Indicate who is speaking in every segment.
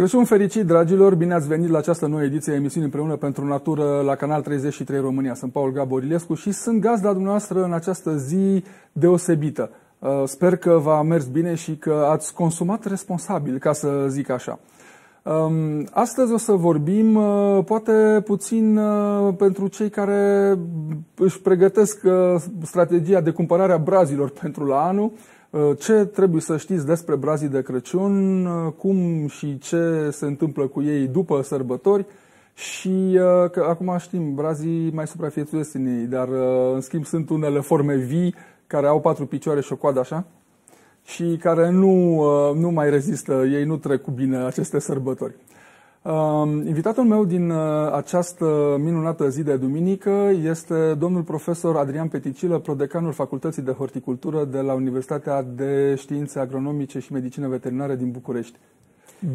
Speaker 1: Crăciun fericit, dragilor! Bine ați venit la această nouă ediție a emisiunii Împreună pentru Natură la Canal 33 România. Sunt Paul Gaborilescu și sunt gazda dumneavoastră în această zi deosebită. Uh, sper că v-a mers bine și că ați consumat responsabil, ca să zic așa. Um, astăzi o să vorbim, uh, poate puțin uh, pentru cei care își pregătesc strategia de cumpărare a brazilor pentru la anul, Uh, ce trebuie să știți despre brazii de Crăciun, uh, cum și ce se întâmplă cu ei după sărbători și uh, că acum știm, brazii mai supraviețuiesc în ei, dar în schimb sunt unele forme vii care au patru picioare și o coadă așa și care nu, nu mai rezistă, ei nu trec cu bine aceste sărbători. Invitatul meu din uh, această minunată zi de duminică este domnul profesor Adrian Peticilă, prodecanul Facultății de Horticultură de la Universitatea de Științe Agronomice și Medicină Veterinară din București.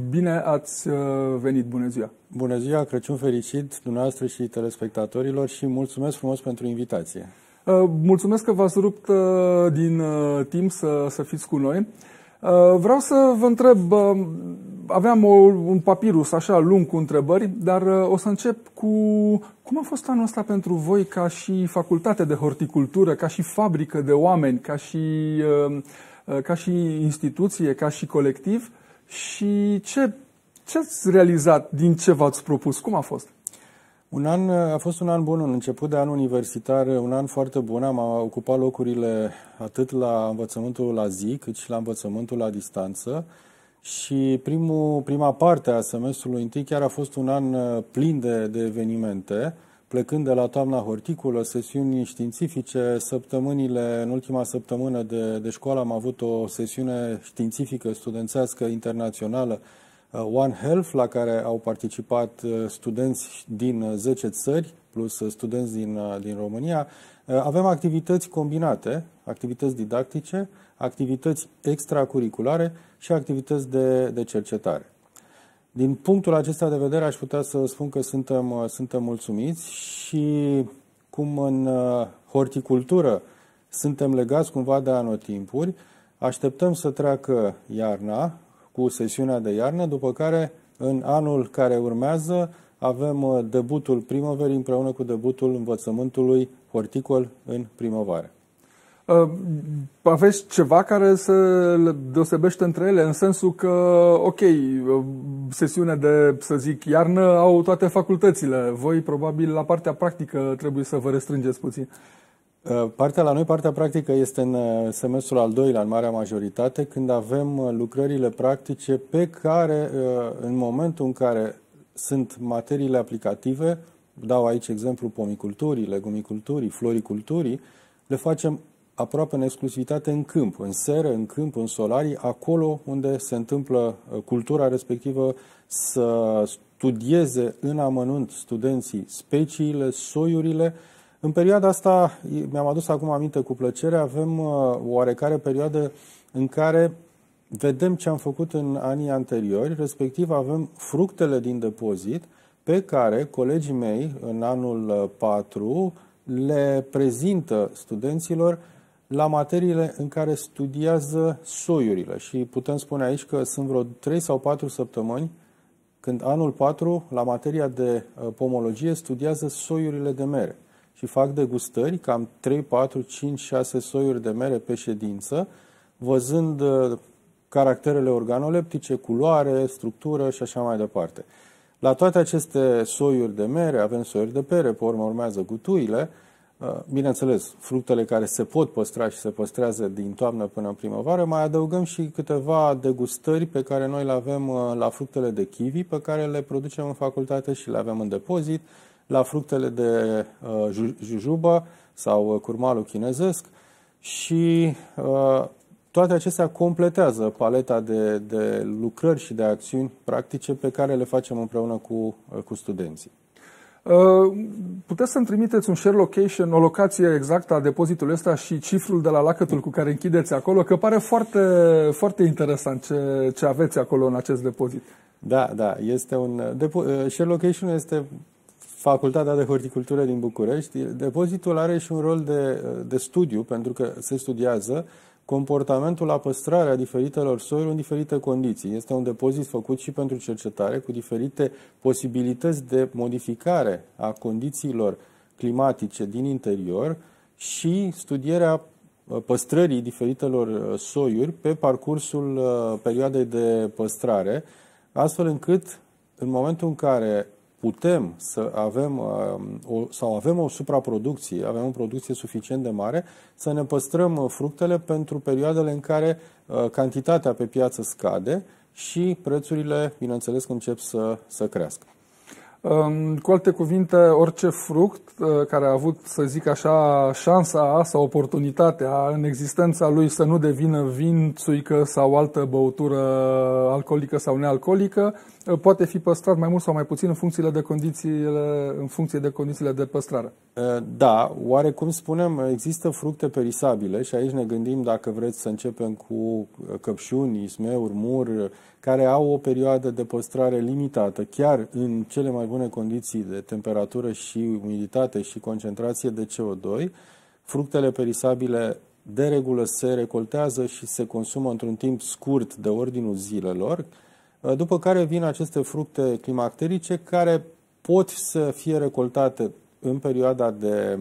Speaker 1: Bine ați uh, venit, bună ziua!
Speaker 2: Bună ziua, Crăciun fericit dumneavoastră și telespectatorilor și mulțumesc frumos pentru invitație.
Speaker 1: Uh, mulțumesc că v-ați rupt din timp să, să fiți cu noi. Vreau să vă întreb, aveam o, un papirus așa lung cu întrebări, dar uh, o să încep cu cum a fost anul ăsta pentru voi ca și facultate de horticultură, ca și fabrică de oameni, ca și, uh, uh, ca și instituție, ca și colectiv și ce, ce ați realizat din ce v-ați propus? Cum a fost?
Speaker 2: Un an a fost un an bun, un început de an universitar, un an foarte bun. Am ocupat locurile atât la învățământul la zi, cât și la învățământul la distanță. Și primul, prima parte a semestrului întâi chiar a fost un an uh, plin de, de evenimente, plecând de la toamna horticulă, sesiuni științifice, săptămânile, în ultima săptămână de, de școală am avut o sesiune științifică studențească internațională, uh, One Health, la care au participat uh, studenți din 10 țări, plus studenți din, din România. Avem activități combinate, activități didactice, activități extracurriculare și activități de, de cercetare. Din punctul acesta de vedere aș putea să spun că suntem, suntem mulțumiți și cum în uh, horticultură suntem legați cumva de anotimpuri, așteptăm să treacă iarna cu sesiunea de iarnă, după care în anul care urmează avem uh, debutul primăverii împreună cu debutul învățământului horticol în primăvară.
Speaker 1: Uh, aveți ceva care se deosebește între ele, în sensul că, ok, uh, sesiune de, să zic, iarnă au toate facultățile. Voi, probabil, la partea practică trebuie să vă restrângeți puțin.
Speaker 2: Uh, partea la noi, partea practică este în semestrul al doilea, în marea majoritate, când avem lucrările practice pe care, în momentul în care sunt materiile aplicative, dau aici exemplu pomiculturii, legumiculturii, floriculturii, le facem aproape în exclusivitate în câmp, în seră, în câmp, în solarii, acolo unde se întâmplă uh, cultura respectivă să studieze în amănunt studenții speciile, soiurile. În perioada asta, mi-am adus acum aminte cu plăcere, avem uh, o oarecare perioadă în care vedem ce am făcut în anii anteriori, respectiv avem fructele din depozit pe care colegii mei în anul 4 uh, le prezintă studenților la materiile în care studiază soiurile. Și putem spune aici că sunt vreo 3 sau 4 săptămâni când anul 4, la materia de uh, pomologie, studiază soiurile de mere și fac degustări, cam 3, 4, 5, 6 soiuri de mere pe ședință, văzând uh, caracterele organoleptice, culoare, structură și așa mai departe. La toate aceste soiuri de mere, avem soiuri de pere, pe urmă urmează gutuile, Uh, bineînțeles, fructele care se pot păstra și se păstrează din toamnă până în primăvară, mai adăugăm și câteva degustări pe care noi le avem uh, la fructele de kiwi, pe care le producem în facultate și le avem în depozit, la fructele de uh, jujubă sau curmalul chinezesc și toate acestea completează paleta de, de lucrări și de acțiuni practice pe care le facem împreună cu, cu studenții.
Speaker 1: Uh, puteți să-mi trimiteți un share location, o locație exactă a depozitului ăsta și cifrul de la lacătul cu care închideți acolo, că pare foarte, foarte interesant ce, ce aveți acolo în acest depozit.
Speaker 2: Da, da, este un... Depo- uh, share location este Facultatea de Horticultură din București. Depozitul are și un rol de, de studiu, pentru că se studiază comportamentul la păstrarea diferitelor soiuri în diferite condiții. Este un depozit făcut și pentru cercetare cu diferite posibilități de modificare a condițiilor climatice din interior și studierea uh, păstrării diferitelor uh, soiuri pe parcursul uh, perioadei de păstrare, astfel încât în momentul în care putem să avem o, sau avem o supraproducție, avem o producție suficient de mare, să ne păstrăm fructele pentru perioadele în care cantitatea pe piață scade și prețurile, bineînțeles, încep să, să crească.
Speaker 1: Cu alte cuvinte, orice fruct uh, care a avut, să zic așa, șansa sau oportunitatea în existența lui să nu devină vin, țuică sau altă băutură alcoolică sau nealcoolică, uh, poate fi păstrat mai mult sau mai puțin în, funcțiile de condițiile, în funcție de condițiile de păstrare.
Speaker 2: Uh, da, oarecum spunem, există fructe perisabile și aici ne gândim dacă vreți să începem cu căpșuni, ismeuri, mur, care au o perioadă de păstrare limitată, chiar în cele mai bune condiții de temperatură și umiditate și concentrație de CO2, fructele perisabile de regulă se recoltează și se consumă într-un timp scurt de ordinul zilelor, după care vin aceste fructe climacterice care pot să fie recoltate în perioada de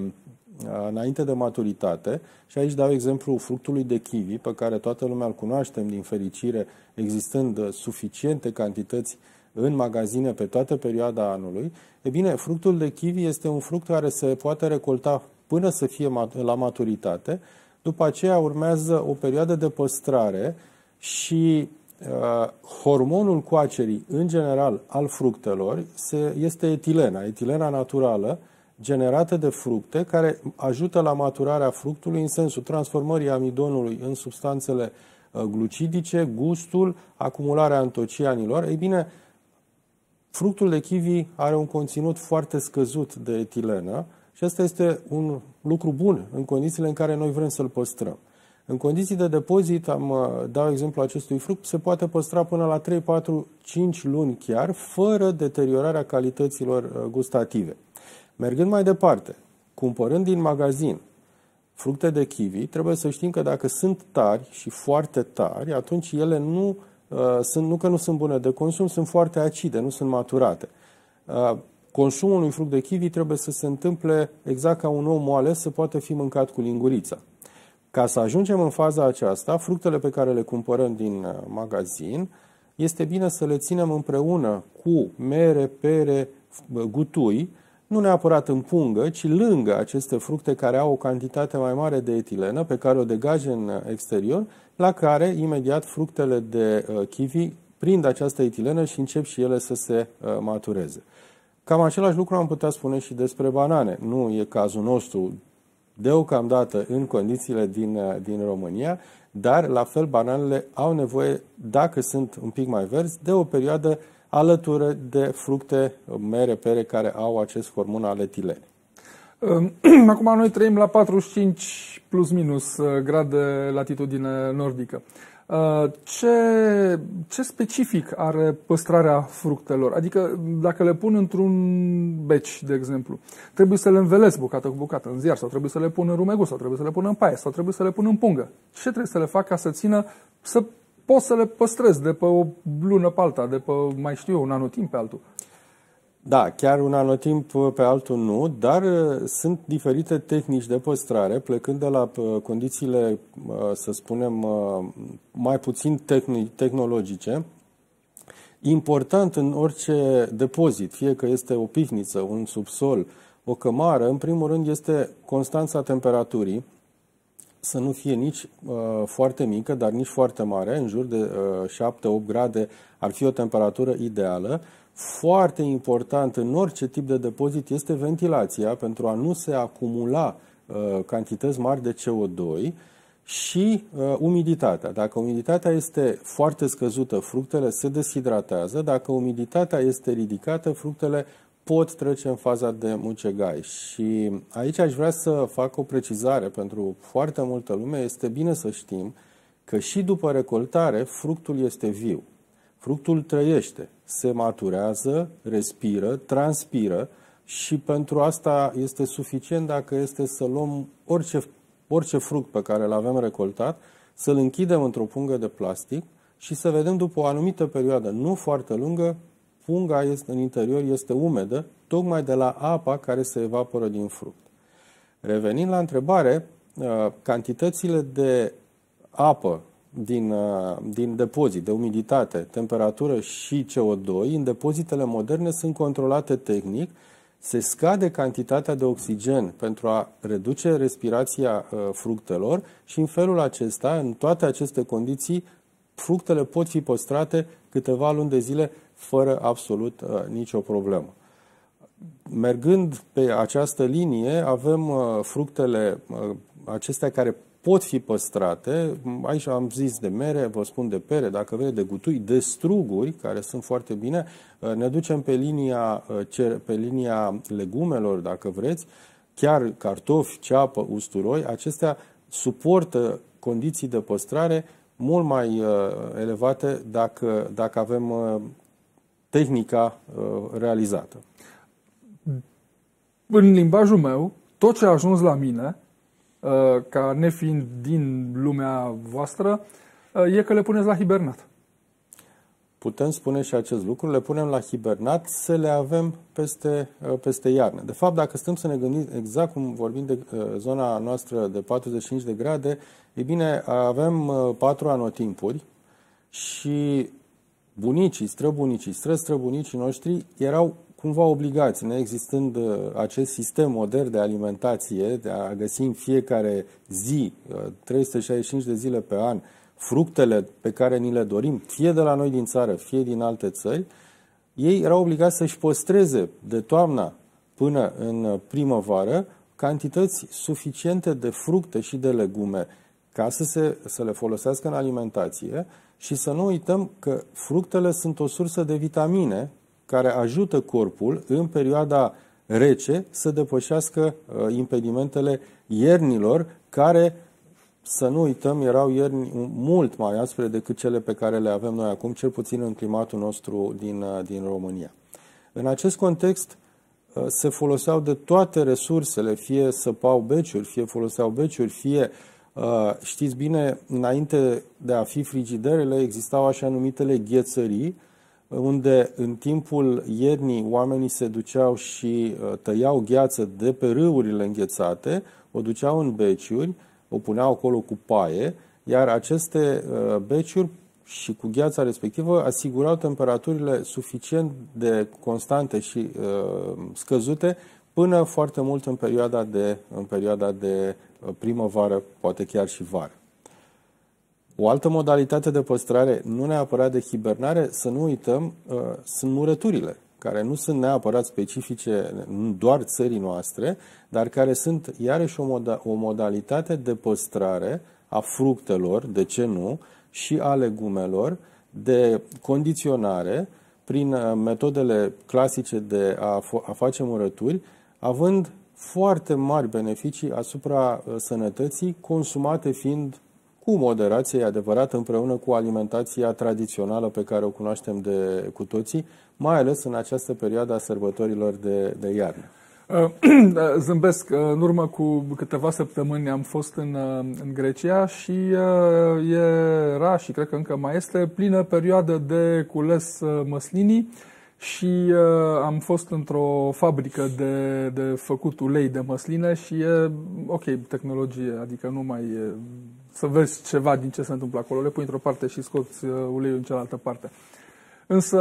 Speaker 2: înainte de maturitate. Și aici dau exemplu fructului de kiwi pe care toată lumea îl cunoaștem din fericire existând suficiente cantități în magazine pe toată perioada anului, e bine, fructul de kiwi este un fruct care se poate recolta până să fie la maturitate, după aceea urmează o perioadă de păstrare și uh, hormonul coacerii, în general, al fructelor se, este etilena, etilena naturală, generată de fructe, care ajută la maturarea fructului în sensul transformării amidonului în substanțele uh, glucidice, gustul, acumularea antocianilor. Ei bine, fructul de kiwi are un conținut foarte scăzut de etilenă și asta este un lucru bun în condițiile în care noi vrem să-l păstrăm. În condiții de depozit, am uh, dau exemplu acestui fruct, se poate păstra până la 3, 4, 5 luni chiar, fără deteriorarea calităților uh, gustative. Mergând mai departe, cumpărând din magazin fructe de kiwi, trebuie să știm că dacă sunt tari și foarte tari, atunci ele nu uh, sunt, nu că nu sunt bune de consum, sunt foarte acide, nu sunt maturate. Uh, consumul unui fruct de kiwi trebuie să se întâmple exact ca un ou moale să poată fi mâncat cu lingurița. Ca să ajungem în faza aceasta, fructele pe care le cumpărăm din uh, magazin, este bine să le ținem împreună cu mere, pere, gutui, nu neapărat în pungă, ci lângă aceste fructe care au o cantitate mai mare de etilenă pe care o degaje în exterior, la care imediat fructele de uh, kiwi prind această etilenă și încep și ele să se uh, matureze. Cam același lucru am putea spune și despre banane. Nu e cazul nostru deocamdată în condițiile din, uh, din România, dar la fel bananele au nevoie, dacă sunt un pic mai verzi, de o perioadă alături de fructe, mere, pere care au acest hormon al etilene.
Speaker 1: Acum noi trăim la 45 plus minus uh, grade latitudine nordică. Uh, ce, ce specific are păstrarea fructelor? Adică dacă le pun într-un beci, de exemplu, trebuie să le învelesc bucată cu bucată în ziar sau trebuie să le pun în rumegul sau trebuie să le pun în paie sau trebuie să le pun în pungă. Ce trebuie să le fac ca să țină, să poți să le păstrezi de pe o lună pe alta, de pe, mai știu eu, un anotimp pe altul.
Speaker 2: Da, chiar un anotimp pe altul nu, dar uh, sunt diferite tehnici de păstrare, plecând de la uh, condițiile, uh, să spunem, mai puțin tehnologice. Important în orice depozit, fie că este o pivniță, un subsol, o cămară, în primul rând este constanța temperaturii, să nu fie nici uh, foarte mică, dar nici foarte mare, în jur de uh, 7-8 grade ar fi o temperatură ideală. Foarte important în orice tip de depozit este ventilația pentru a nu se acumula uh, cantități mari de CO2 și uh, umiditatea. Dacă umiditatea este foarte scăzută, fructele se deshidratează. Dacă umiditatea este ridicată, fructele pot trece în faza de mucegai. Și aici aș vrea să fac o precizare pentru foarte multă lume. Este bine să știm că și după recoltare fructul este viu. Fructul trăiește, se maturează, respiră, transpiră și pentru asta este suficient dacă este să luăm orice, orice fruct pe care îl avem recoltat, să-l închidem într-o pungă de plastic și să vedem după o anumită perioadă, nu foarte lungă, punga este, în interior este umedă, tocmai de la apa care se evaporă din fruct. Revenind la întrebare, uh, cantitățile de apă din, uh, din depozit, de umiditate, temperatură și CO2, în depozitele moderne sunt controlate tehnic, se scade cantitatea de oxigen pentru a reduce respirația uh, fructelor și în felul acesta, în toate aceste condiții, fructele pot fi păstrate câteva luni de zile fără absolut uh, nicio problemă. Mergând pe această linie, avem fructele acestea care pot fi păstrate. Aici am zis de mere, vă spun de pere, dacă vreți de gutui, de struguri, care sunt foarte bine. Uh, ne ducem pe linia, uh, pe linia legumelor, dacă vreți, chiar cartofi, ceapă, usturoi, acestea suportă condiții de păstrare mult mai uh, elevate dacă, dacă avem tehnica realizată.
Speaker 1: În limbajul meu, tot ce a ajuns la mine Uh, ca nefiind din lumea voastră, uh, e că le puneți la hibernat.
Speaker 2: Putem spune și acest lucru, le punem la hibernat să le avem peste, uh, peste iarnă. De fapt, dacă stăm să ne gândim exact cum vorbim de zona noastră de 45 de grade, e bine, avem patru anotimpuri și bunicii, străbunicii, străstrăbunicii noștri erau cumva obligați, neexistând uh, acest sistem modern de alimentație, de a găsi în fiecare zi, 365 uh, de zile pe an, fructele pe care ni le dorim, fie de la noi din țară, fie din alte țări, ei erau obligați să-și păstreze de toamna până în uh, primăvară cantități suficiente de fructe și de legume ca să, se, să le folosească în alimentație și să nu uităm că fructele sunt o sursă de vitamine care ajută corpul în perioada rece să depășească uh, impedimentele iernilor care, să nu uităm, erau ierni mult mai aspre decât cele pe care le avem noi acum, cel puțin în climatul nostru din, uh, din România. În acest context, uh, se foloseau de toate resursele, fie săpau beciuri, fie foloseau beciuri, fie, știți bine, înainte de a fi frigiderele, existau așa numitele ghețării, unde în timpul iernii oamenii se duceau și uh, tăiau gheață de pe râurile înghețate, o duceau în beciuri, o puneau acolo cu paie, iar aceste uh, beciuri și cu gheața respectivă asigurau temperaturile suficient de constante și uh, scăzute până foarte mult în perioada de, în perioada de primăvară, poate chiar și vară. O altă modalitate de păstrare, nu neapărat de hibernare, să nu uităm, uh, sunt murăturile, care nu sunt neapărat specifice doar țării noastre, dar care sunt iarăși o, moda, o modalitate de păstrare a fructelor, de ce nu, și a legumelor, de condiționare prin uh, metodele clasice de a, a face murături, având foarte mari beneficii asupra uh, sănătății, consumate fiind cu moderație, e adevărat, împreună cu alimentația tradițională pe care o cunoaștem de cu toții, mai ales în această perioadă a sărbătorilor de, de iarnă.
Speaker 1: Uh, zâmbesc. Uh, în urmă cu câteva săptămâni am fost în, uh, în Grecia și era și cred că încă mai este plină perioadă de cules măslinii și uh, am fost într-o fabrică de, de făcut ulei de măsline și e ok, tehnologie, adică nu mai e, să vezi ceva din ce se întâmplă acolo, le pui într-o parte și scoți uh, uleiul în cealaltă parte. Însă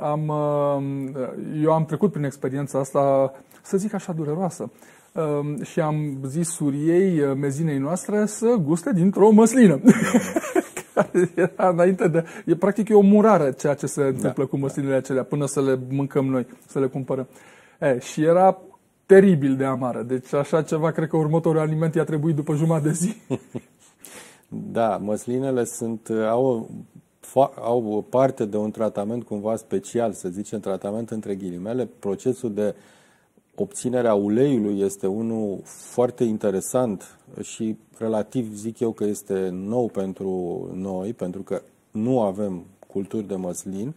Speaker 1: am, uh, eu am trecut prin experiența asta, să zic așa, dureroasă. Uh, și am zis suriei uh, mezinei noastre să guste dintr-o măslină. care era înainte de... E practic e o murare ceea ce se da. întâmplă cu măslinele acelea până să le mâncăm noi, să le cumpărăm. E, și era teribil de amară. Deci așa ceva, cred că următorul aliment i-a trebuit după jumătate de zi.
Speaker 2: da, măslinele sunt, au, au parte de un tratament cumva special, să zicem, tratament între ghilimele. Procesul de obținerea uleiului este unul foarte interesant și relativ zic eu că este nou pentru noi, pentru că nu avem culturi de măslin.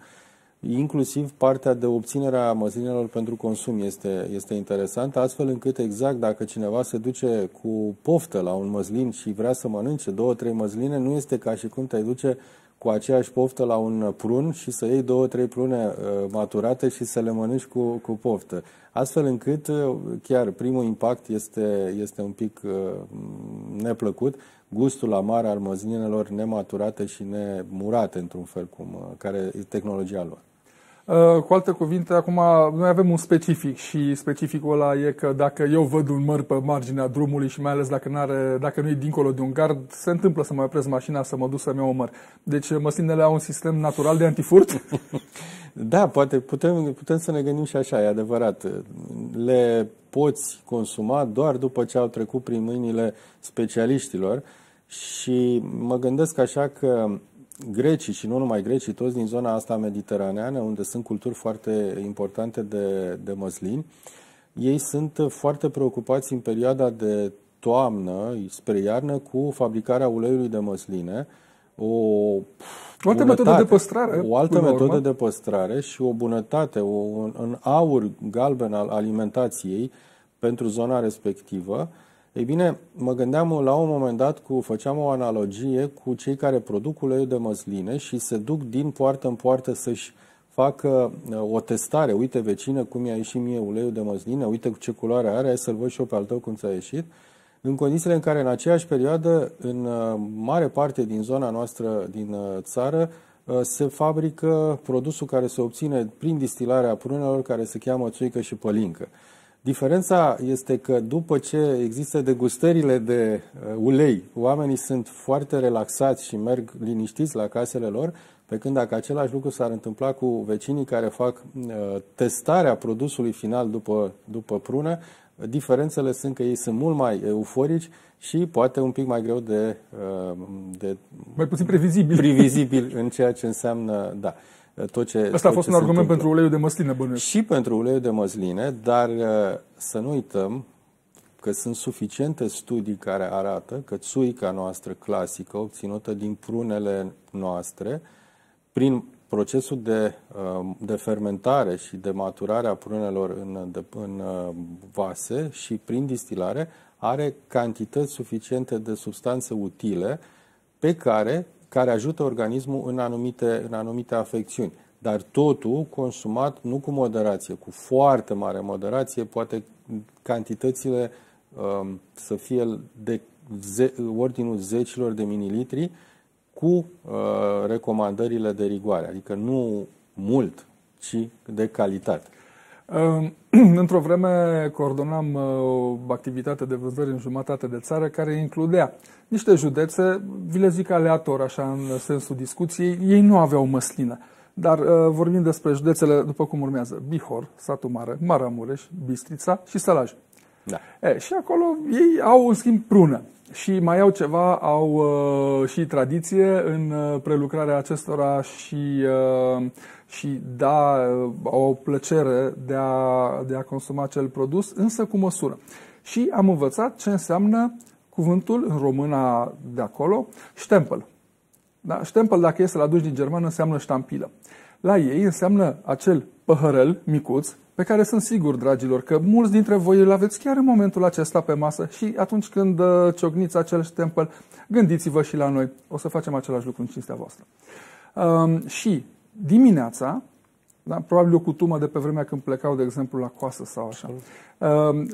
Speaker 2: inclusiv partea de obținere a măslinelor pentru consum este, este interesantă, astfel încât exact dacă cineva se duce cu poftă la un măslin și vrea să mănânce două, trei măsline, nu este ca și cum te duce cu aceeași poftă la un prun și să iei două, trei prune uh, maturate și să le mănânci cu, cu poftă. Astfel încât uh, chiar primul impact este, este un pic uh, neplăcut, gustul amar al măslinelor nematurate și nemurate într-un fel, cum, care e tehnologia lor.
Speaker 1: Uh, cu alte cuvinte, acum noi avem un specific și specificul ăla e că dacă eu văd un măr pe marginea drumului și mai ales dacă, n-are, dacă nu e dincolo de un gard, se întâmplă să mă opresc mașina să mă duc să-mi iau un măr. Deci măslinele au un sistem natural de antifurt?
Speaker 2: da, poate putem, putem să ne gândim și așa, e adevărat. Le poți consuma doar după ce au trecut prin mâinile specialiștilor și mă gândesc așa că grecii și nu numai grecii, toți din zona asta mediteraneană, unde sunt culturi foarte importante de, de măslini, ei sunt foarte preocupați în perioada de toamnă, spre iarnă, cu fabricarea uleiului de măsline, o,
Speaker 1: o altă metodă de păstrare.
Speaker 2: O altă metodă urmă. de păstrare și o bunătate, o, un aur galben al alimentației pentru zona respectivă, ei bine, mă gândeam la un moment dat, cu, făceam o analogie cu cei care produc uleiul de măsline și se duc din poartă în poartă să-și facă uh, o testare. Uite, vecină, cum i-a ieșit mie uleiul de măsline, uite cu ce culoare are, hai să-l văd și eu pe al tău cum ți-a ieșit. În condițiile în care, în aceeași perioadă, în uh, mare parte din zona noastră din uh, țară, se fabrică produsul care se obține prin distilarea prunelor, care se cheamă țuică și pălincă. Diferența este că după ce există degustările de uh, ulei, oamenii sunt foarte relaxați și merg liniștiți la casele lor, pe când dacă același lucru s-ar întâmpla cu vecinii care fac uh, testarea produsului final după, după prună, diferențele sunt că ei sunt mult mai euforici și poate un pic mai greu de... Uh,
Speaker 1: de mai puțin previzibil.
Speaker 2: Previzibil în ceea ce înseamnă, da tot ce
Speaker 1: Asta a fost un argument pentru uleiul de măsline, bănuiesc.
Speaker 2: Și pentru uleiul de măsline, dar uh, să nu uităm că sunt suficiente studii care arată că țuica noastră clasică, obținută din prunele noastre, prin procesul de, uh, de fermentare și de maturare a prunelor în, de, în uh, vase și prin distilare, are cantități suficiente de substanțe utile pe care care ajută organismul în anumite, în anumite afecțiuni. Dar totul consumat nu cu moderație, cu foarte mare moderație, poate cantitățile um, să fie de ze- ordinul zecilor de mililitri cu uh, recomandările de rigoare, adică nu mult, ci de calitate.
Speaker 1: Într-o vreme coordonam uh, o activitate de vânzări în jumătate de țară care includea niște județe, vi le zic aleator, așa în sensul discuției, ei nu aveau măslină. Dar uh, vorbim despre județele după cum urmează. Bihor, Satu Mare, Maramureș, Bistrița și Sălaj. Da. E, și acolo ei au, în schimb, prună. Și mai au ceva, au uh, și tradiție în uh, prelucrarea acestora și, uh, și da, uh, au o plăcere de a, de a consuma acel produs, însă cu măsură. Și am învățat ce înseamnă cuvântul în româna de acolo, stempel. Da? Stempel, dacă e să-l aduci din germană, înseamnă ștampilă. La ei înseamnă acel păhărel micuț, pe care sunt sigur, dragilor, că mulți dintre voi îl aveți chiar în momentul acesta pe masă și atunci când uh, ciocniți acel stempel, gândiți-vă și la noi. O să facem același lucru în cinstea voastră. Um, și dimineața, da, probabil o cutumă de pe vremea când plecau, de exemplu, la coasă sau așa, um,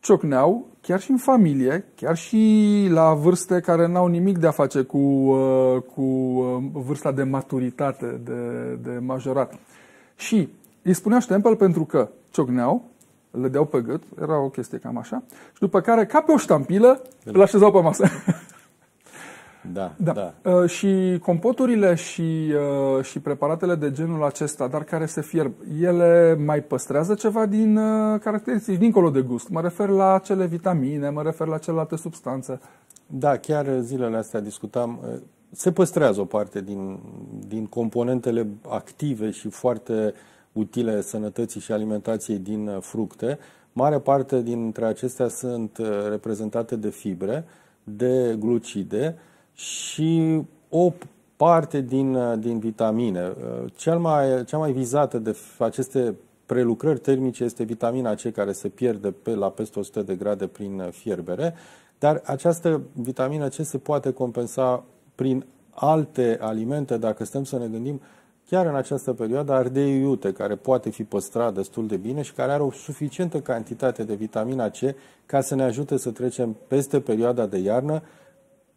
Speaker 1: ciocneau chiar și în familie, chiar și la vârste care n-au nimic de a face cu, uh, cu uh, vârsta de maturitate, de, de majorat. Și îi spunea ștempel pentru că ciocneau, le deau pe gât, era o chestie cam așa, și după care, ca pe o ștampilă, îl așezau pe masă.
Speaker 2: Da, da. da.
Speaker 1: Uh, și compoturile și, uh, și preparatele de genul acesta, dar care se fierb, ele mai păstrează ceva din uh, caracteristici, dincolo de gust. Mă refer la acele vitamine, mă refer la celelalte substanțe.
Speaker 2: Da, chiar zilele astea discutam. Uh, se păstrează o parte din, din componentele active și foarte utile sănătății și alimentației din uh, fructe. Mare parte dintre acestea sunt uh, reprezentate de fibre, de glucide, și o parte din, din vitamine. Cel mai, cea mai vizată de aceste prelucrări termice este vitamina C care se pierde pe, la peste 100 de grade prin fierbere, dar această vitamina C se poate compensa prin alte alimente, dacă stăm să ne gândim, chiar în această perioadă, ardei iute, care poate fi păstrat destul de bine și care are o suficientă cantitate de vitamina C ca să ne ajute să trecem peste perioada de iarnă,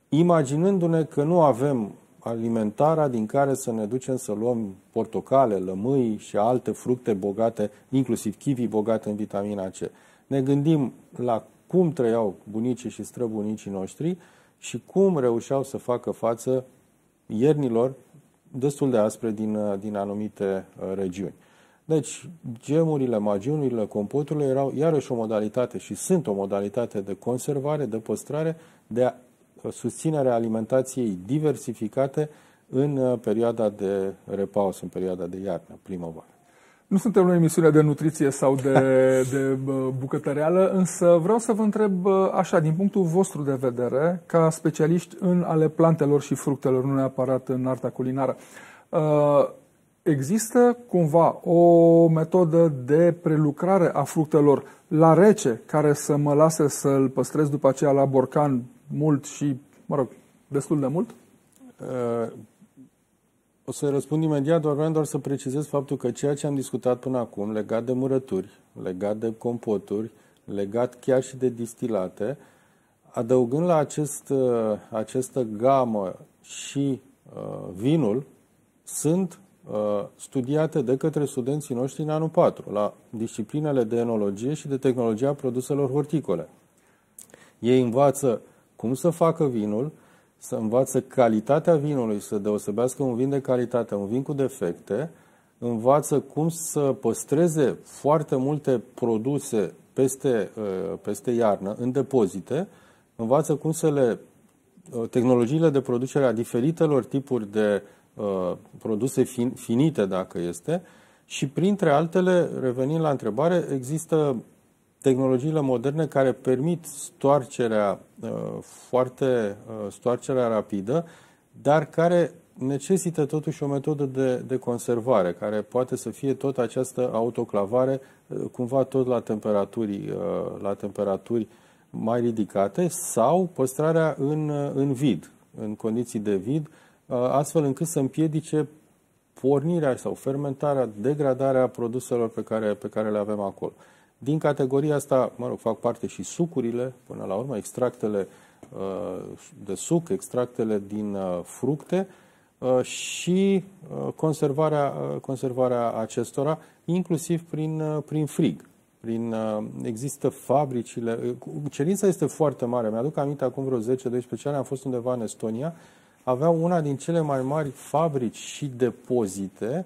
Speaker 2: imaginându-ne că nu avem alimentarea din care să ne ducem să luăm portocale, lămâi și alte fructe bogate, inclusiv kiwi bogate în vitamina C. Ne gândim la cum trăiau bunicii și străbunicii noștri și cum reușeau să facă față iernilor destul de aspre din, din anumite uh, regiuni. Deci, gemurile, magiunurile, compoturile erau iarăși o modalitate și sunt o modalitate de conservare, de păstrare, de susținere a alimentației diversificate în uh, perioada de repaus, în perioada de iarnă, primăvară.
Speaker 1: Nu suntem o emisiune de nutriție sau de, de bucătăreală, însă vreau să vă întreb așa, din punctul vostru de vedere, ca specialiști în ale plantelor și fructelor, nu neapărat în arta culinară, uh, există cumva o metodă de prelucrare a fructelor la rece, care să mă lase să-l păstrez după aceea la borcan mult și, mă rog, destul de mult? Uh
Speaker 2: o să răspund imediat, doar vreau doar să precizez faptul că ceea ce am discutat până acum, legat de murături, legat de compoturi, legat chiar și de distilate, adăugând la acest, uh, această gamă și uh, vinul, sunt uh, studiate de către studenții noștri în anul 4, la disciplinele de enologie și de tehnologia produselor horticole. Ei învață cum să facă vinul, să învață calitatea vinului, să deosebească un vin de calitate, un vin cu defecte, învață cum să păstreze foarte multe produse peste, uh, peste iarnă, în depozite, învață cum să le uh, tehnologiile de producere a diferitelor tipuri de uh, produse fin, finite, dacă este, și printre altele, revenind la întrebare, există tehnologiile moderne care permit stoarcerea uh, foarte, uh, stoarcerea rapidă, dar care necesită totuși o metodă de, de conservare, care poate să fie tot această autoclavare, uh, cumva tot la temperaturi, la temperaturi mai ridicate, sau păstrarea în, în vid, în condiții de vid, astfel încât să împiedice pornirea sau fermentarea, degradarea produselor pe care, pe care le avem acolo. Din categoria asta, mă rog, fac parte și sucurile, până la urmă, extractele uh, de suc, extractele din uh, fructe uh, și conservarea, conservarea acestora, inclusiv prin, prin frig. Prin, există fabricile, cerința este foarte mare. Mi-aduc aminte, acum vreo 10-12 ani am fost undeva în Estonia, aveau una din cele mai mari fabrici și depozite,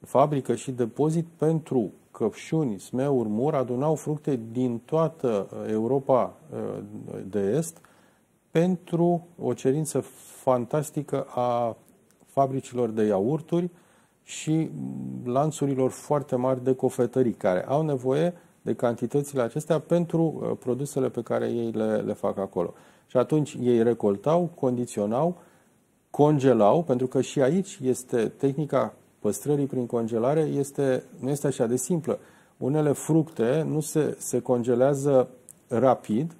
Speaker 2: fabrică și depozit pentru căpșuni, smeuri, mur adunau fructe din toată uh, Europa uh, de Est pentru o cerință fantastică a fabricilor de iaurturi și lanțurilor foarte mari de cofetării, care au nevoie de cantitățile acestea pentru uh, produsele pe care ei le, le fac acolo. Și atunci ei recoltau, condiționau, congelau, pentru că și aici este tehnica păstrării prin congelare este, nu este așa de simplă. Unele fructe nu se, se congelează rapid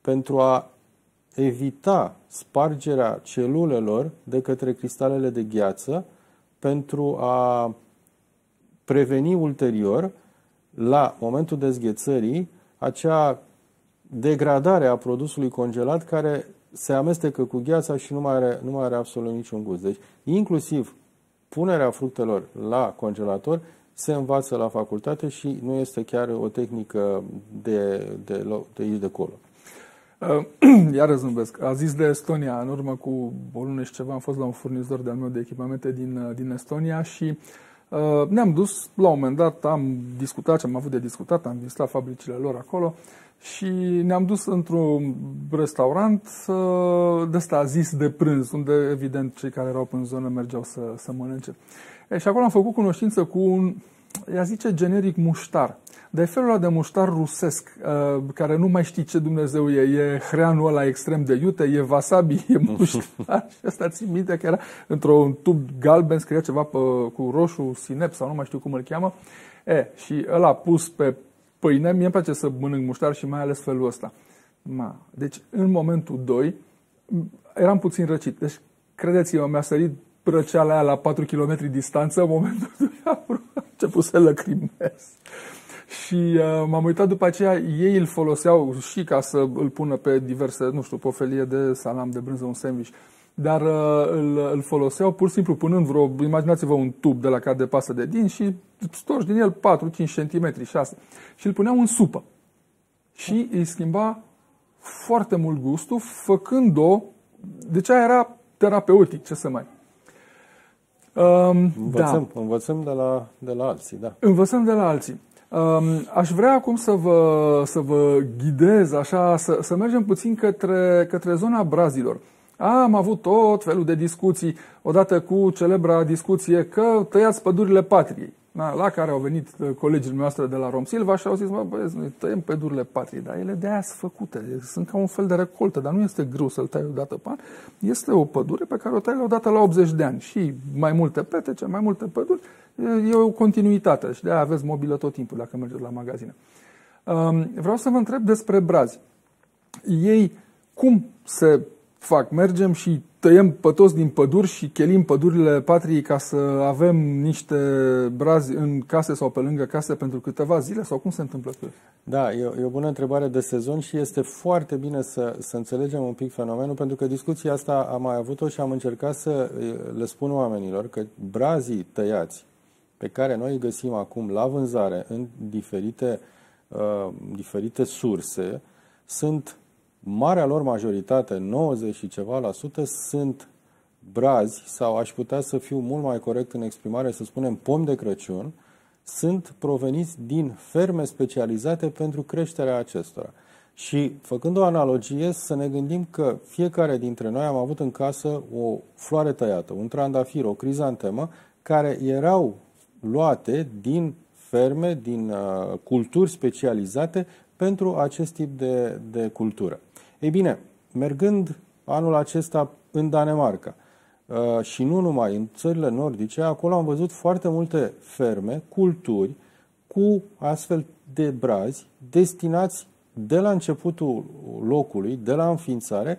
Speaker 2: pentru a evita spargerea celulelor de către cristalele de gheață pentru a preveni ulterior, la momentul dezghețării, acea degradare a produsului congelat care se amestecă cu gheața și nu mai are, nu mai are absolut niciun gust. Deci, inclusiv punerea fructelor la congelator se învață la facultate și nu este chiar o tehnică de, de, de aici de acolo.
Speaker 1: Uh, iar zâmbesc. A zis de Estonia. În urmă cu o lună și ceva am fost la un furnizor de-al meu de echipamente din, uh, din Estonia și uh, ne-am dus, la un moment dat, am discutat ce am avut de discutat, am vizitat fabricile lor acolo și ne-am dus într-un restaurant de ăsta zis de prânz, unde evident cei care erau în zonă mergeau să, să mănânce. E, și acolo am făcut cunoștință cu un, ea zice generic muștar. dar e felul ăla de muștar rusesc, uh, care nu mai știi ce Dumnezeu e. E hreanul ăla extrem de iute, e wasabi, e muștar. și asta țin minte că era într-un tub galben, scria ceva pe, cu roșu, sinep sau nu mai știu cum îl cheamă. E, și ăla pus pe pâine, mie îmi place să mănânc muștar și mai ales felul ăsta. Ma. Deci, în momentul 2, eram puțin răcit. Deci, credeți-mă, mi-a sărit răceala aia la 4 km distanță, în momentul 2 a început să lăcrimez. Și uh, m-am uitat după aceea, ei îl foloseau și ca să îl pună pe diverse, nu știu, pe o felie de salam, de brânză, un sandwich, dar uh, îl, îl foloseau pur și simplu punând vreo, imaginați-vă un tub de la care de pasă de din și storci din el 4-5 cm, 6 și îl puneau în supă. Și îi schimba foarte mult gustul, făcând-o, deci aia era terapeutic, ce să mai.
Speaker 2: Um, învățăm, da. învățăm de la, de la alții, da.
Speaker 1: Învățăm de la alții. Um, aș vrea acum să vă, să vă ghidez, așa, să, să mergem puțin către, către zona brazilor. Am avut tot felul de discuții, odată cu celebra discuție că tăiați pădurile patriei la care au venit uh, colegii noastre de la Romsilva și au zis, mă, băieți, noi tăiem pădurile patriei, dar ele de aia sunt făcute, sunt ca un fel de recoltă, dar nu este greu să-l tai odată pe an, este o pădure pe care o tai odată la 80 de ani și mai multe petece, mai multe păduri, e o continuitate și de aia aveți mobilă tot timpul dacă mergeți la magazine. Um, vreau să vă întreb despre brazi. Ei cum se fac? Mergem și tăiem pe toți din păduri și chelim pădurile patriei ca să avem niște brazi în case sau pe lângă case pentru câteva zile? Sau cum se întâmplă cu
Speaker 2: Da, e, e o bună întrebare de sezon și este foarte bine să, să înțelegem un pic fenomenul, pentru că discuția asta am mai avut-o și am încercat să le spun oamenilor că brazii tăiați pe care noi îi găsim acum la vânzare în diferite, uh, diferite surse sunt marea lor majoritate, 90 și ceva la sută, sunt brazi sau aș putea să fiu mult mai corect în exprimare, să spunem pom de Crăciun, sunt proveniți din ferme specializate pentru creșterea acestora. Și făcând o analogie, să ne gândim că fiecare dintre noi am avut în casă o floare tăiată, un trandafir, o crizantemă, care erau luate din ferme, din uh, culturi specializate pentru acest tip de, de cultură. Ei bine, mergând anul acesta în Danemarca uh, și nu numai, în țările nordice, acolo am văzut foarte multe ferme, culturi, cu astfel de brazi destinați de la începutul locului, de la înființare,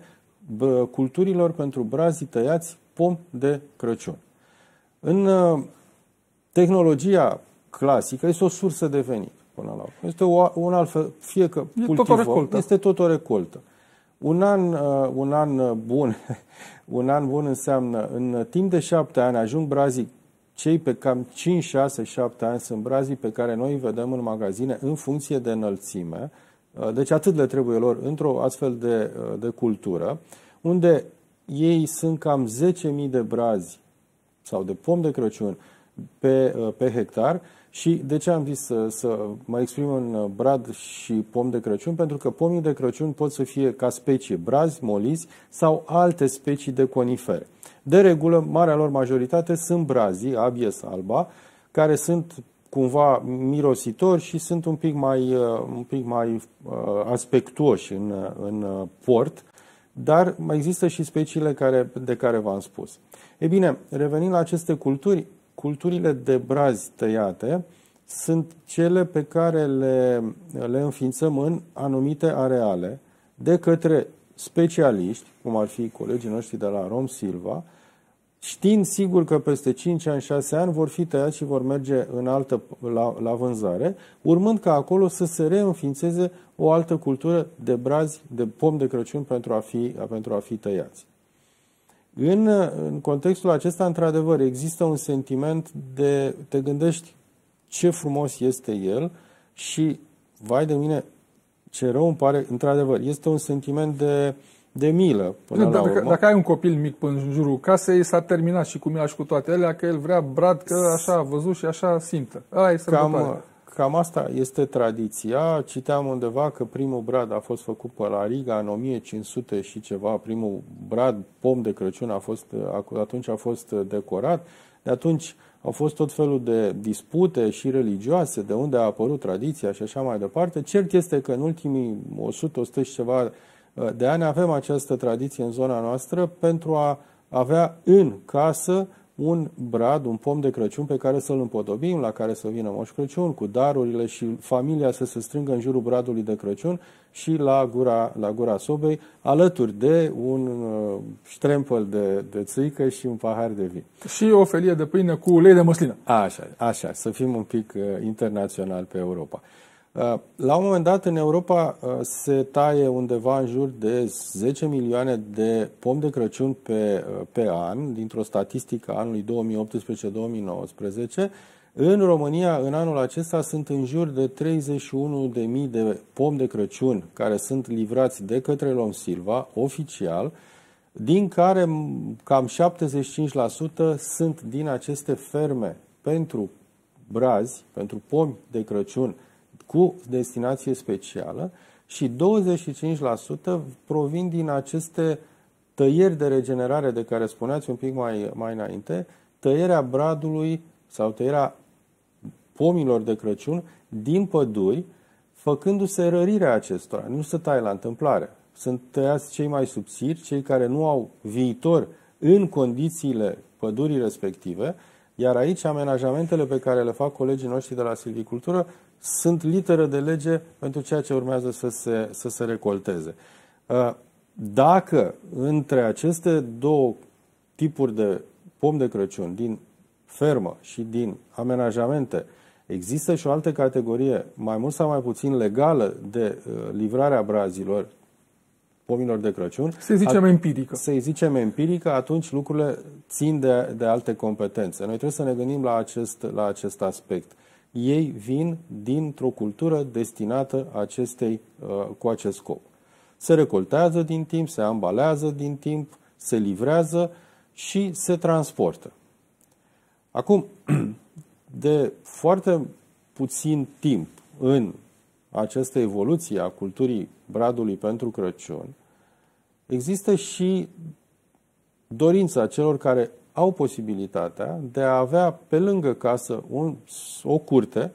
Speaker 2: culturilor pentru brazii tăiați pom de Crăciun. În uh, tehnologia clasică este o sursă de venit până la urmă. Este o, un alt fel, fie că cultivă, este tot o recoltă. Un an, uh, un an bun, un an bun înseamnă în timp de șapte ani ajung brazii cei pe cam 5, 6, 7 ani sunt brazii pe care noi îi vedem în magazine în funcție de înălțime. Uh, deci atât le trebuie lor într-o astfel de, uh, de cultură, unde ei sunt cam 10.000 de brazi sau de pom de Crăciun pe, pe hectar și de ce am zis să, să mă exprim în uh, brad și pom de Crăciun? Pentru că pomii de Crăciun pot să fie ca specie brazi, molizi sau alte specii de conifere. De regulă, marea lor majoritate sunt brazii, abies alba, care sunt cumva mirositori și sunt un pic mai, uh, un pic mai uh, aspectuoși în, în port, dar mai există și speciile care, de care v-am spus. E bine, revenind la aceste culturi, culturile de brazi tăiate sunt cele pe care le, le înființăm în anumite areale de către specialiști, cum ar fi colegii noștri de la Rom Silva, știind sigur că peste 5 ani, 6 ani vor fi tăiați și vor merge în altă, la, la vânzare, urmând ca acolo să se reînființeze o altă cultură de brazi, de pom de Crăciun pentru a fi, pentru a fi tăiați. În, în contextul acesta, într-adevăr, există un sentiment de te gândești ce frumos este el și, vai de mine, ce rău îmi pare, într-adevăr, este un sentiment de, de milă. Până
Speaker 1: dacă,
Speaker 2: la urmă.
Speaker 1: dacă ai un copil mic în jurul casei, s-a terminat și cu mila și cu toate alea, că el vrea brad, că așa a văzut și așa simtă. Aia e
Speaker 2: Cam, Cam asta este tradiția. Citeam undeva că primul brad a fost făcut pe la Riga în 1500 și ceva. Primul brad, pom de Crăciun, a fost, atunci a fost decorat. De atunci au fost tot felul de dispute și religioase, de unde a apărut tradiția și așa mai departe. Cert este că în ultimii 100-100 și ceva uh, de ani avem această tradiție în zona noastră pentru a avea în casă un brad, un pom de Crăciun pe care să-l împodobim, la care să vină Moș Crăciun cu darurile și familia să se strângă în jurul bradului de Crăciun și la gura, la gura sobei, alături de un uh, ștrempăl de, de țuică și un pahar de vin.
Speaker 1: Și o felie de pâine cu ulei de măslină.
Speaker 2: Așa, așa, să fim un pic uh, internațional pe Europa. Uh, la un moment dat, în Europa uh, se taie undeva în jur de 10 milioane de pom de Crăciun pe, uh, pe an, dintr-o statistică a anului 2018-2019. În România, în anul acesta, sunt în jur de 31.000 de pom de Crăciun care sunt livrați de către Lom Silva, oficial, din care cam 75% sunt din aceste ferme pentru brazi, pentru pomi de Crăciun, cu destinație specială și 25% provin din aceste tăieri de regenerare de care spuneați un pic mai, mai înainte, tăierea bradului sau tăierea pomilor de Crăciun din păduri, făcându-se rărirea acestora. Nu se taie la întâmplare. Sunt tăiați cei mai subțiri, cei care nu au viitor în condițiile pădurii respective, iar aici amenajamentele pe care le fac colegii noștri de la silvicultură sunt literă de lege pentru ceea ce urmează să se, să se recolteze. Uh, dacă între aceste două tipuri de pom de Crăciun, din fermă și din amenajamente, există și o altă categorie, mai mult sau mai puțin legală, de uh, livrarea brazilor, pomilor de Crăciun.
Speaker 1: Să zicem empirică.
Speaker 2: Să zicem empirică, atunci lucrurile țin de, de alte competențe. Noi trebuie să ne gândim la acest, la acest aspect ei vin dintr-o cultură destinată acestei, uh, cu acest scop. Se recoltează din timp, se ambalează din timp, se livrează și se transportă. Acum, de foarte puțin timp în această evoluție a culturii bradului pentru Crăciun, există și dorința celor care au posibilitatea de a avea pe lângă casă un, o curte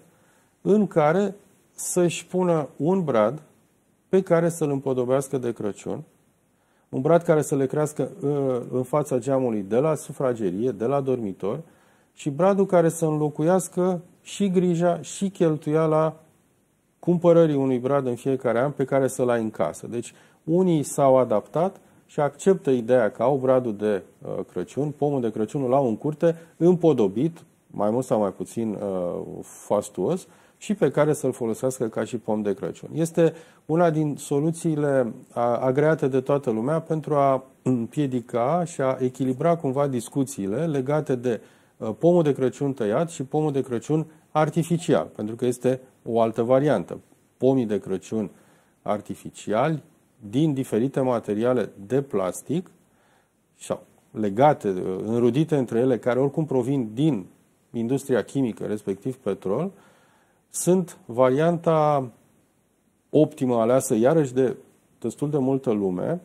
Speaker 2: în care să-și pună un brad pe care să-l împodobească de Crăciun, un brad care să le crească uh, în fața geamului de la sufragerie, de la dormitor, și bradul care să înlocuiască și grija și cheltuiala cumpărării unui brad în fiecare an pe care să-l ai în casă. Deci unii s-au adaptat și acceptă ideea că au bradul de uh, Crăciun, pomul de Crăciun la în curte, împodobit, mai mult sau mai puțin uh, fastuos, și pe care să-l folosească ca și pom de Crăciun. Este una din soluțiile agreate de toată lumea pentru a împiedica și a echilibra cumva discuțiile legate de uh, pomul de Crăciun tăiat și pomul de Crăciun artificial, pentru că este o altă variantă. Pomii de Crăciun artificiali din diferite materiale de plastic sau legate, înrudite între ele, care oricum provin din industria chimică, respectiv petrol, sunt varianta optimă aleasă iarăși de destul de multă lume,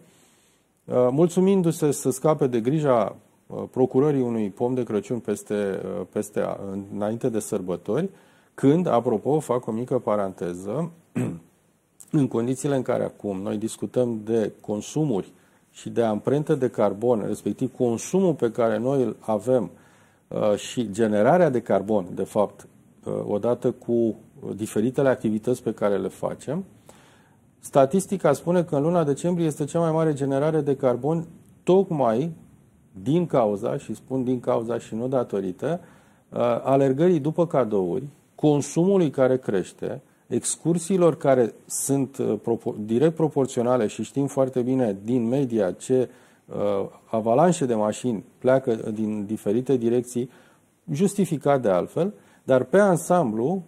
Speaker 2: uh, mulțumindu-se să scape de grija uh, procurării unui pom de Crăciun peste, uh, peste, înainte de sărbători, când, apropo, fac o mică paranteză, în condițiile în care acum noi discutăm de consumuri și de amprentă de carbon, respectiv consumul pe care noi îl avem uh, și generarea de carbon, de fapt, uh, odată cu diferitele activități pe care le facem, statistica spune că în luna decembrie este cea mai mare generare de carbon tocmai din cauza, și spun din cauza și nu datorită, uh, alergării după cadouri, consumului care crește, excursiilor care sunt uh, direct proporționale și știm foarte bine din media ce uh, avalanșe de mașini pleacă din diferite direcții, justificat de altfel, dar pe ansamblu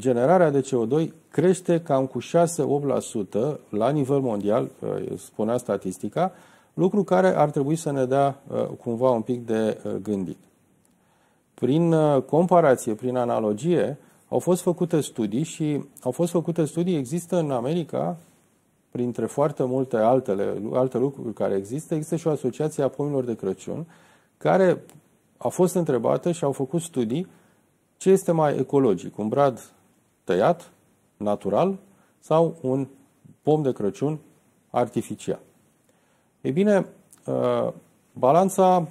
Speaker 2: generarea de CO2 crește cam cu 6-8% la nivel mondial, uh, spunea statistica, lucru care ar trebui să ne dea cumva un pic de gândit. Prin comparație, prin analogie, au fost făcute studii și au fost făcute studii, există în America, printre foarte multe altele, alte lucruri care există, există și o asociație a pomilor de Crăciun, care a fost întrebată și au făcut studii ce este mai ecologic, un brad tăiat, natural, sau un pom de Crăciun artificial. Ei bine, uh, balanța,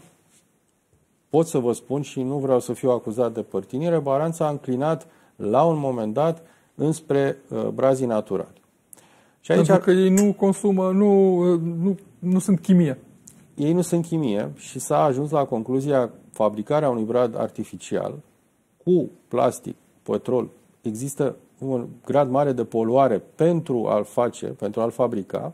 Speaker 2: pot să vă spun și nu vreau să fiu acuzat de părtinire, balanța a înclinat la un moment dat înspre uh, brazii naturali.
Speaker 1: Și aici, Pentru că ei nu consumă, nu, uh, nu, nu sunt chimie.
Speaker 2: Ei nu sunt chimie și s-a ajuns la concluzia fabricarea unui brad artificial cu plastic, petrol, există un grad mare de poluare pentru a-l face, pentru a-l fabrica,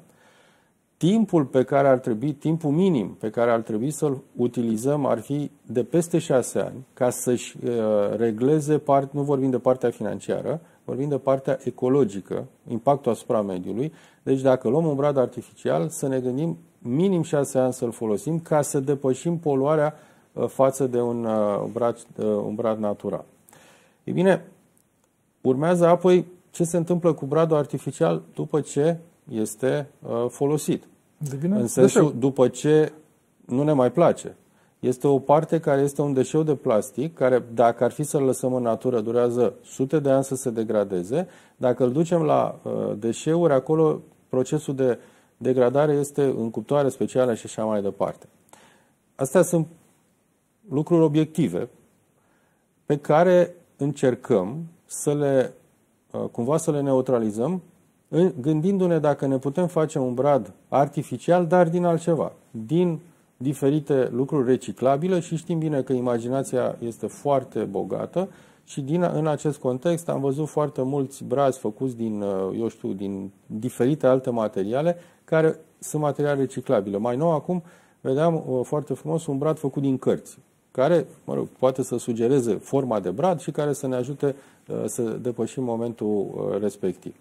Speaker 2: timpul pe care ar trebui, timpul minim pe care ar trebui să-l utilizăm ar fi de peste șase ani ca să-și uh, regleze, part, nu vorbim de partea financiară, vorbim de partea ecologică, impactul asupra mediului. Deci dacă luăm un brad artificial, să ne gândim minim șase ani să-l folosim ca să depășim poluarea uh, față de un uh, brad, un brad natural. Ei bine, urmează apoi ce se întâmplă cu bradul artificial după ce este uh, folosit.
Speaker 1: Devine
Speaker 2: în sensul deșeu. după ce nu ne mai place. Este o parte care este un deșeu de plastic, care dacă ar fi să-l lăsăm în natură, durează sute de ani să se degradeze. Dacă îl ducem la uh, deșeuri, acolo procesul de degradare este în cuptoare specială și așa mai departe. Astea sunt lucruri obiective pe care încercăm să le, uh, cumva să le neutralizăm gândindu-ne dacă ne putem face un brad artificial, dar din altceva, din diferite lucruri reciclabile și știm bine că imaginația este foarte bogată și din, în acest context am văzut foarte mulți brazi făcuți din, uh, eu știu, din diferite alte materiale care sunt materiale reciclabile. Mai nou acum vedeam uh, foarte frumos un brad făcut din cărți, care mă rog, poate să sugereze forma de brad și care să ne ajute uh, să depășim momentul respectiv.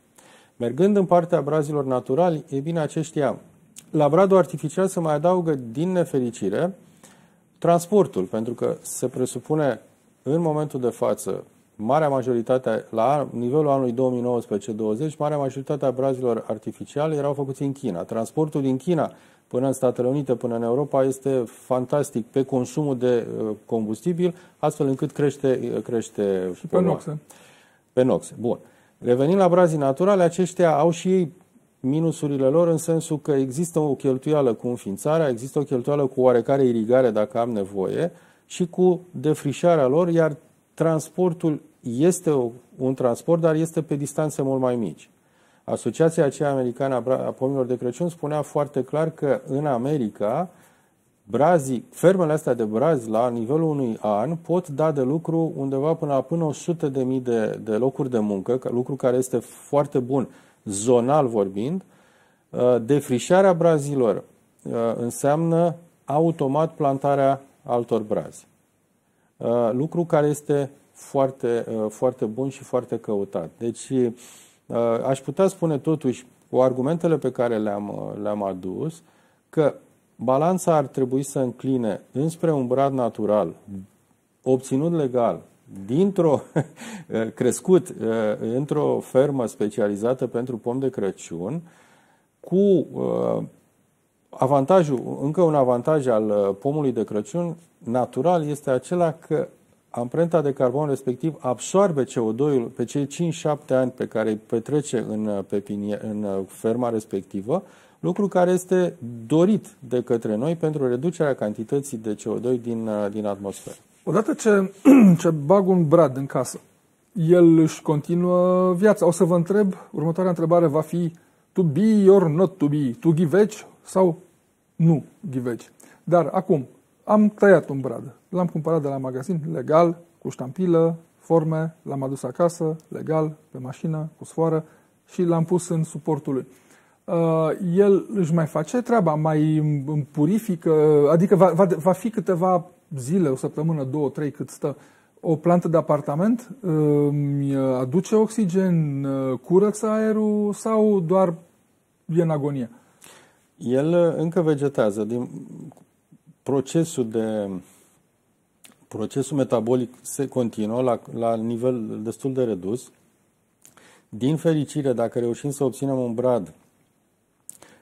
Speaker 2: Mergând în partea brazilor naturali, e bine aceștia, la bradul artificial se mai adaugă din nefericire transportul, pentru că se presupune în momentul de față marea majoritate, la nivelul anului 2019-20, marea majoritate a brazilor artificiale erau făcuți în China. Transportul din China până în Statele Unite, până în Europa, este fantastic pe consumul de uh, combustibil, astfel încât crește, uh, crește
Speaker 1: și pe noxe.
Speaker 2: Pe noxe. Bun. Revenind la brazii naturale, aceștia au și ei minusurile lor în sensul că există o cheltuială cu înființarea, există o cheltuială cu oarecare irigare dacă am nevoie și cu defrișarea lor, iar transportul este un transport, dar este pe distanțe mult mai mici. Asociația aceea americană a pomilor de Crăciun spunea foarte clar că în America brazii, fermele astea de brazi la nivelul unui an pot da de lucru undeva până la până 100 de mii de, de locuri de muncă, lucru care este foarte bun zonal vorbind. Uh, defrișarea brazilor uh, înseamnă automat plantarea altor brazi. Uh, lucru care este foarte, foarte bun și foarte căutat. Deci aș putea spune totuși, cu argumentele pe care le-am, le-am adus, că balanța ar trebui să încline înspre un brad natural, obținut legal, dintr-o crescut într-o fermă specializată pentru pom de Crăciun, cu uh, avantajul, încă un avantaj al uh, pomului de Crăciun natural este acela că amprenta de carbon respectiv absorbe CO2-ul pe cei 5-7 ani pe care îi petrece în, uh, pepinie, în ferma respectivă, lucru care este dorit de către noi pentru reducerea cantității de CO2 din, uh, din atmosferă.
Speaker 1: Odată ce, ce bag un brad în casă, el își continuă viața. O să vă întreb, următoarea întrebare va fi to be or not to be, to ghiveci sau nu ghiveci. Dar acum, am tăiat un brad, l-am cumpărat de la magazin, legal, cu ștampilă, forme, l-am adus acasă, legal, pe mașină, cu sfoară și l-am pus în suportul lui. Uh, el își mai face treaba, mai îmi purifică, adică va, va, va fi câteva zile, o săptămână, două, trei, cât stă, o plantă de apartament, îmi aduce oxigen, curăță aerul sau doar e în agonie?
Speaker 2: El încă vegetează. Din procesul de procesul metabolic se continuă la, la nivel destul de redus. Din fericire, dacă reușim să obținem un brad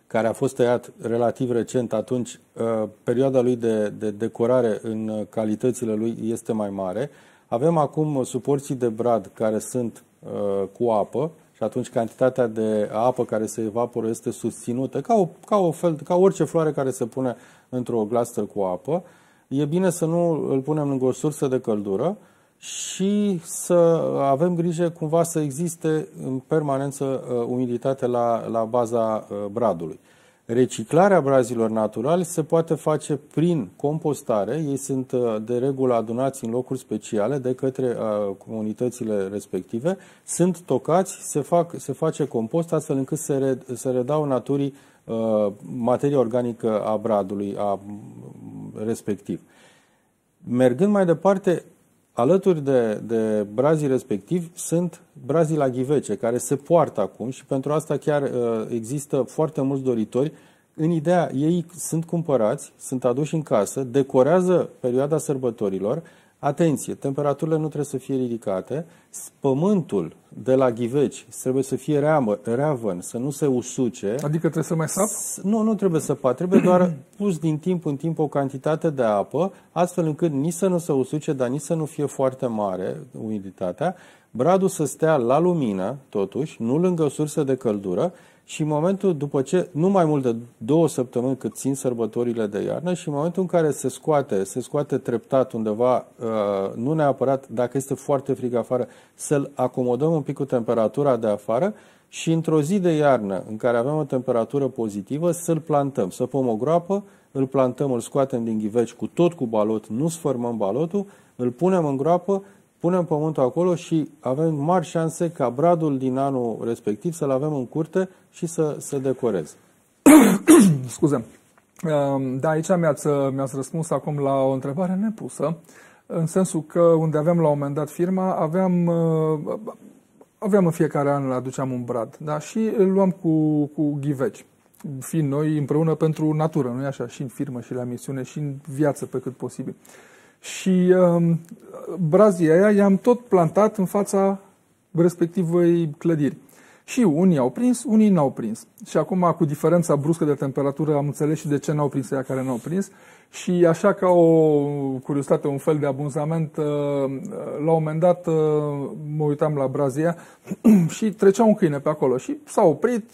Speaker 2: care a fost tăiat relativ recent, atunci uh, perioada lui de, de decorare în calitățile lui este mai mare. Avem acum suporții de brad care sunt uh, cu apă și atunci cantitatea de apă care se evaporă este susținută, ca, o, ca, o fel, ca orice floare care se pune într-o glastă cu apă. E bine să nu îl punem lângă o sursă de căldură și să avem grijă cumva să existe în permanență uh, umiditate la, la baza uh, bradului. Reciclarea brazilor naturali se poate face prin compostare. Ei sunt uh, de regulă adunați în locuri speciale de către uh, comunitățile respective, sunt tocați, se, fac, se face compost astfel încât se, re, se redau naturii uh, materia organică a bradului a, respectiv. Mergând mai departe, alături de, de brazii respectivi sunt brazii la ghivece, care se poartă acum și pentru asta chiar uh, există foarte mulți doritori. În ideea, ei sunt cumpărați, sunt aduși în casă, decorează perioada sărbătorilor, Atenție, temperaturile nu trebuie să fie ridicate, pământul de la ghiveci trebuie să fie reamă, reavăn, să nu se usuce.
Speaker 1: Adică trebuie să mai sap?
Speaker 2: Nu, nu trebuie să săpat, trebuie doar pus din timp în timp o cantitate de apă, astfel încât nici să nu se usuce, dar nici să nu fie foarte mare umiditatea, bradul să stea la lumină, totuși, nu lângă o sursă de căldură, și în momentul după ce, nu mai mult de două săptămâni cât țin sărbătorile de iarnă și în momentul în care se scoate, se scoate treptat undeva, uh, nu neapărat dacă este foarte frig afară, să-l acomodăm un pic cu temperatura de afară și într-o zi de iarnă în care avem o temperatură pozitivă, să-l plantăm, să pom o groapă, îl plantăm, îl scoatem din ghiveci cu tot cu balot, nu sfărmăm balotul, îl punem în groapă punem pământul acolo și avem mari șanse ca bradul din anul respectiv să-l avem în curte și să se decoreze.
Speaker 1: Scuze. Ehm, da, aici mi-ați, mi-ați răspuns acum la o întrebare nepusă, în sensul că unde aveam la un moment dat firma, aveam, uh, aveam în fiecare an, aduceam un brad, da? și îl luam cu, cu ghiveci, fiind noi împreună pentru natură, nu-i așa, și în firmă, și la misiune, și în viață pe cât posibil. Și um, brazii aia i-am tot plantat în fața respectivei clădiri. Și unii au prins, unii n-au prins. Și acum, cu diferența bruscă de temperatură, am înțeles și de ce n-au prins ea care n-au prins. Și așa ca o curiozitate, un fel de abunzament, uh, la un moment dat uh, mă uitam la brazia și trecea un câine pe acolo și s-a oprit,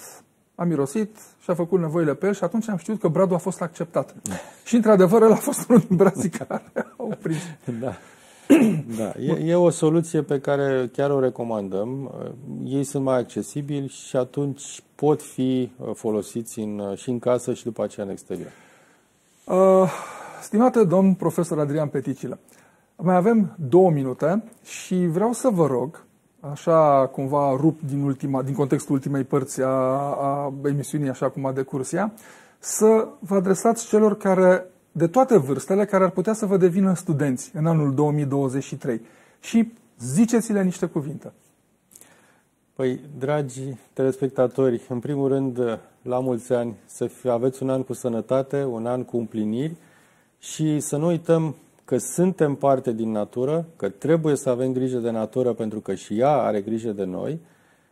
Speaker 1: a mirosit și a făcut nevoile pe el și atunci am știut că bradul a fost acceptat. Da. Și într-adevăr el a fost unul din brazii care au prins.
Speaker 2: Da. Da, e, e o soluție pe care chiar o recomandăm. Ei sunt mai accesibili și atunci pot fi uh, folosiți în, uh, și în casă și după aceea în exterior.
Speaker 1: Uh, stimate domn profesor Adrian Peticilă, mai avem două minute și vreau să vă rog așa cumva rup din, ultima, din contextul ultimei părți a, a emisiunii, așa cum a decursia, să vă adresați celor care, de toate vârstele, care ar putea să vă devină studenți în anul 2023 și ziceți-le niște cuvinte.
Speaker 2: Păi, dragi telespectatori, în primul rând, la mulți ani, să aveți un an cu sănătate, un an cu împliniri și să nu uităm că suntem parte din natură, că trebuie să avem grijă de natură pentru că și ea are grijă de noi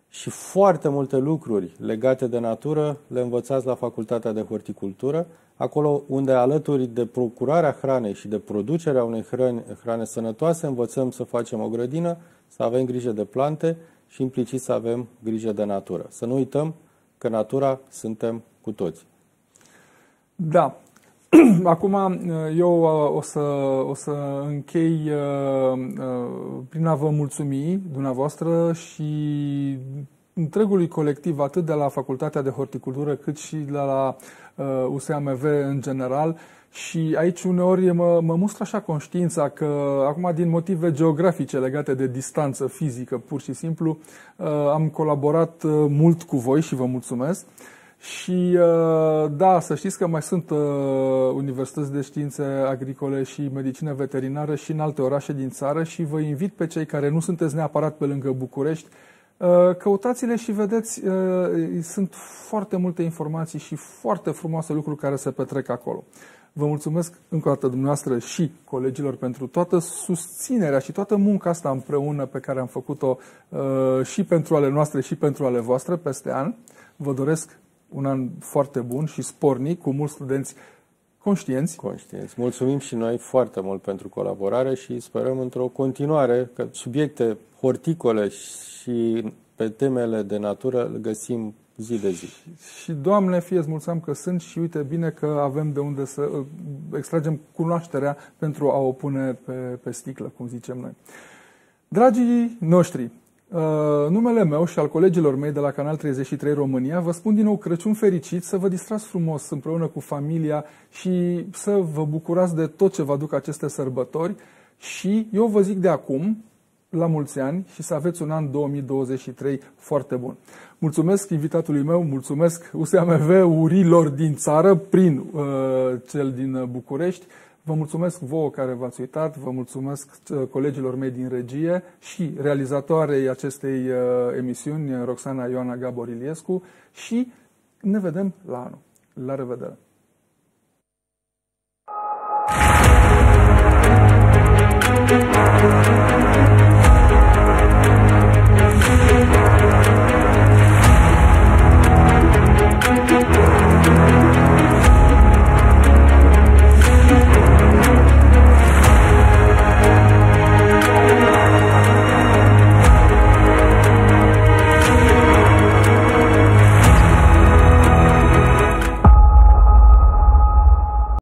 Speaker 2: și foarte multe lucruri legate de natură le învățați la Facultatea de Horticultură, acolo unde alături de procurarea hranei și de producerea unei hrane, hrane sănătoase învățăm să facem o grădină, să avem grijă de plante și implicit să avem grijă de natură. Să nu uităm că natura suntem cu toți.
Speaker 1: Da, Acum, eu uh, o să, o să închei uh, uh, prin a vă mulțumi dumneavoastră și întregului colectiv, atât de la Facultatea de Horticultură, cât și de la USAMV în general. Și aici uneori mă, mă mustră așa conștiința că acum din motive geografice legate de distanță fizică, pur și simplu, am colaborat mult cu voi și vă mulțumesc. Și uh, da, să știți că mai sunt uh, universități de științe agricole și medicină veterinară și în alte orașe din țară și vă invit pe cei care nu sunteți neapărat pe lângă București, uh, căutați-le și vedeți, sunt foarte multe informații și foarte frumoase lucruri care se petrec acolo. Vă mulțumesc încă o dată dumneavoastră și colegilor pentru toată susținerea și toată munca asta împreună pe care am făcut-o și pentru ale noastre și pentru ale voastre peste an. Vă doresc un an foarte bun și spornic, cu mulți studenți conștienți.
Speaker 2: Conștienți. Mulțumim și noi foarte mult pentru colaborare și sperăm într-o continuare că subiecte horticole și pe temele de natură îl găsim zi de zi. Și,
Speaker 1: și Doamne, fie mulțumim că sunt și uite bine că avem de unde să uh, extragem cunoașterea pentru a o pune pe, pe sticlă, cum zicem noi. Dragii noștri, uh, numele meu și al colegilor mei de la Canal 33 România, vă spun din nou Crăciun fericit, să vă distrați frumos împreună cu familia și să vă bucurați de tot ce vă aduc aceste sărbători și eu vă zic de acum, la mulți ani și să aveți un an 2023 foarte bun. Mulțumesc invitatului meu, mulțumesc USAMV urilor din țară prin uh, cel din București. Vă mulțumesc vouă care v-ați uitat, vă mulțumesc uh, colegilor mei din regie și realizatoarei acestei uh, emisiuni, Roxana Ioana Gabor Iliescu și ne vedem la anul. La revedere!